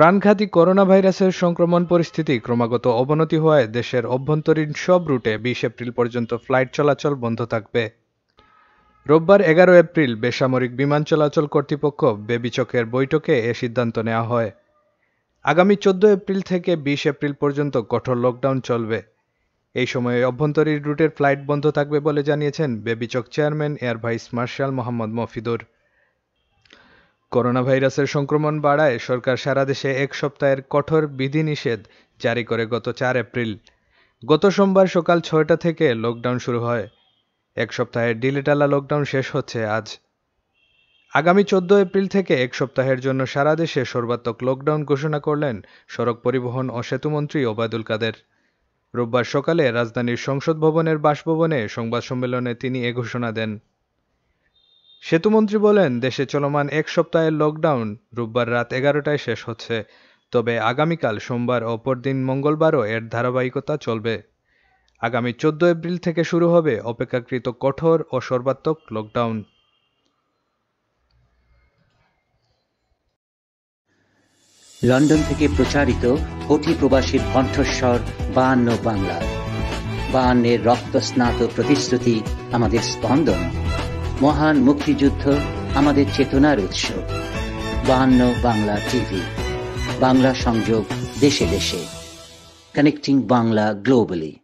প্রাণঘাতী করোনা ভাইরাসের সংক্রমণ পরিস্থিতি ক্রমাগত অবনতি হওয়ায় দেশের অভ্যন্তরীণ সব রুটে বিশ এপ্রিল পর্যন্ত ফ্লাইট চলাচল বন্ধ থাকবে। রোববার এগারো এপ্রিল বেসামরিক বিমান চলাচল কর্তৃপক্ষ বেবিচকের বৈঠকে এ সিদ্ধান্ত নেওয়া হয়। আগামী চোদ্দ এপ্রিল থেকে বিশ এপ্রিল পর্যন্ত কঠোর লকডাউন চলবে। এই সময়ে অভ্যন্তরীণ রুটের ফ্লাইট বন্ধ থাকবে বলে জানিয়েছেন বেবিচক chairman air vice marshal Mohammad Mofidur. Corona ভাইরাসের সংক্রমণ বাড়ায় সরকার সারা দেশে এক সপ্তাহের কঠোর বিধিনিষেধ জারি করে গত চার এপ্রিল। গত সোমবার সকাল ছয়টা থেকে লকডাউন শুরু হয়। এক সপ্তাহের ডিলেটালা লকডাউন শেষ হচ্ছে আজ। আগামী চোদ্দ এপ্রিল থেকে এক সপ্তাহের জন্য সারা দেশে সর্বাত্মক লকডাউন ঘোষণা করলেন সড়ক পরিবহন ও সেতুমন্ত্রী ওবায়দুল কাদের। রোববার সকালে রাজধানীর সংসদ ভবনের বাসভবনে সংবাদ সম্মেলনে তিনি এ ঘোষণা দেন। সেতুমন্ত্রী বলেন, দেশে চলমান এক সপ্তাহের লকডাউন রোববার রাত এগারোটায় শেষ হচ্ছে। তবে আগামীকাল সোমবার ও পরদিন মঙ্গলবারও এর ধারাবাহিকতা চলবে। আগামী চোদ্দ এপ্রিল থেকে শুরু হবে অপেক্ষাকৃত কঠোর ও সর্বাত্মক লকডাউন লন্ডন থেকে প্রচারিত অতি প্রবাসীর কণ্ঠস্বর বায়ান্ন বাংলা। বায়ান্নের রক্তস্নাত প্রতিশ্রুতি আমাদের স্পন্দন। মহান মুক্তিযুদ্ধ আমাদের চেতনার উৎস। বাহান্ন বাংলা টিভি। বাংলা সংযোগ দেশে দেশে। Connecting Bangla globally